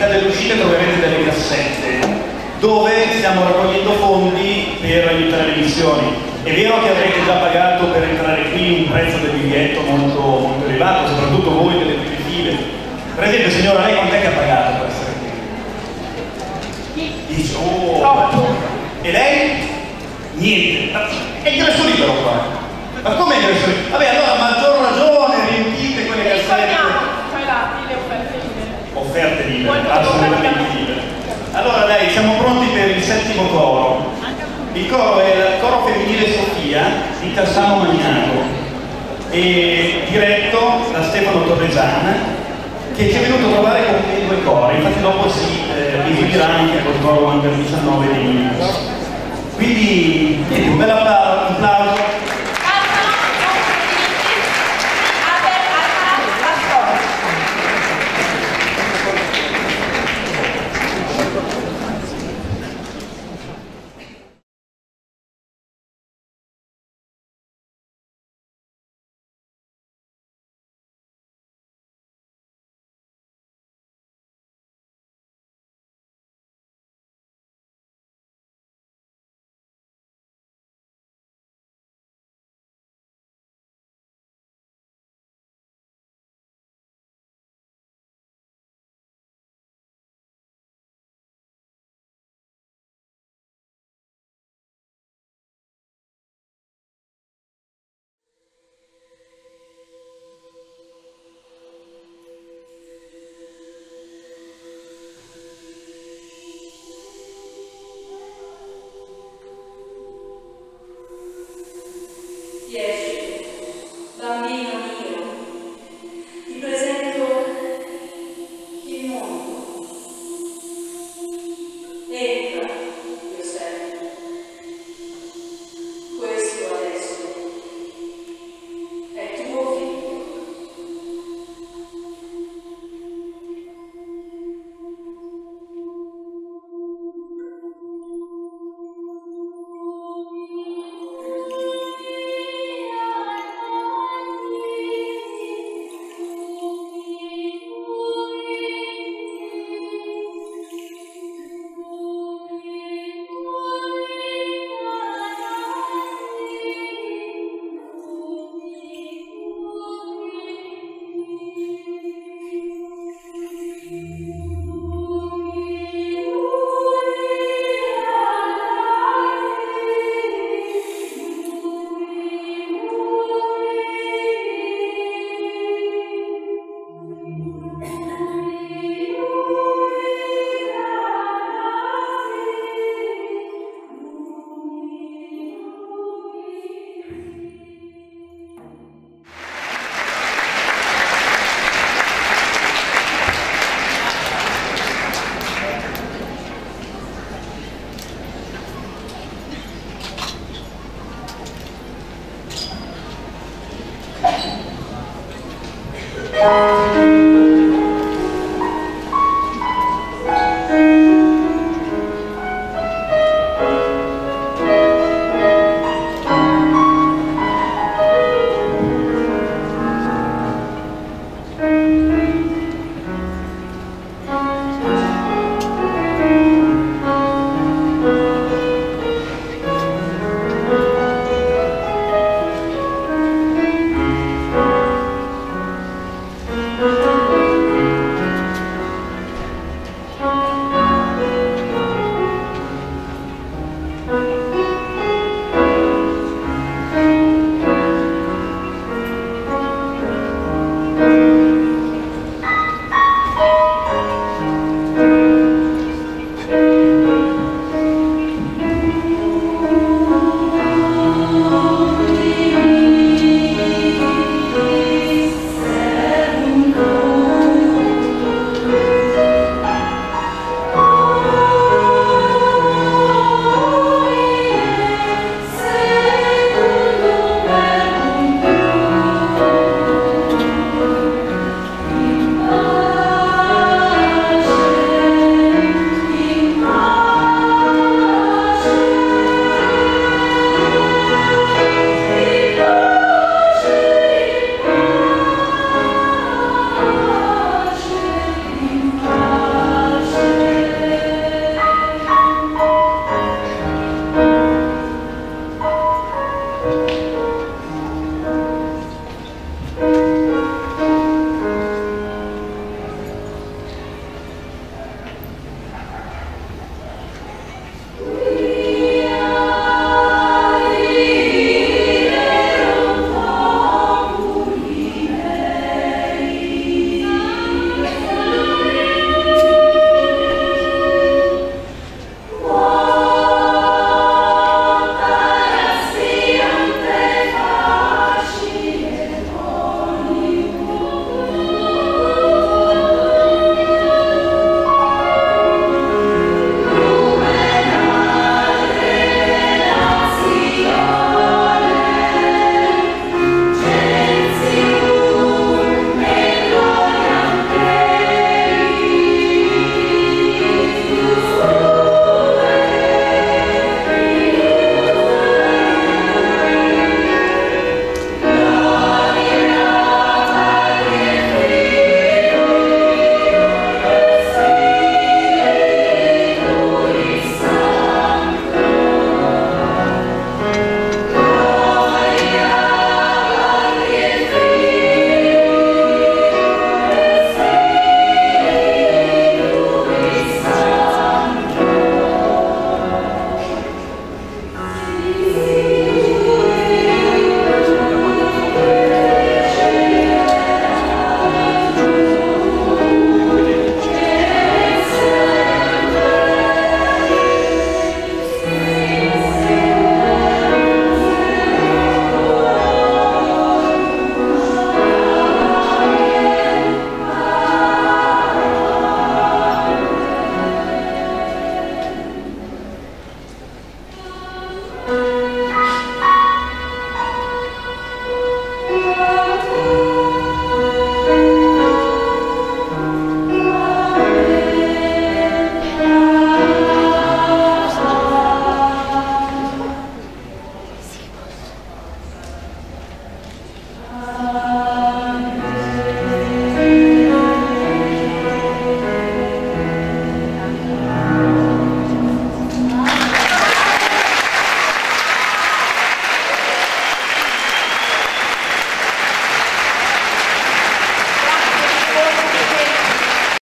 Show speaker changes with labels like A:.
A: all'interno delle uscite troverete delle cassette dove stiamo raccogliendo fondi per aiutare le missioni. È vero che avrete già pagato per entrare qui un prezzo del biglietto molto, molto elevato, soprattutto voi delle prime file. Per esempio, signora, lei quant'è che ha pagato per essere qui? Dice, oh, e lei? Niente. È ingresso libero qua. Ma come ingresso libero? Vabbè, allora e diretto da Stefano Torresana, che ci è venuto a trovare con quei due cori, infatti dopo si eh, esibirà anche col coro Under 19 dei. Quindi, niente, un bel applauso, un